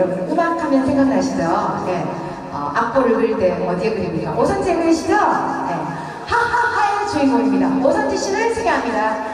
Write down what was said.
여러분 음악 하면 생각나시죠? 네. 어, 악보를 그릴 때 어디에 그립니까? 오선지 그리시죠? 네. 하하하의 주인공입니다. 오선지 씨를 소개합니다.